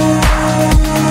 Oh, oh.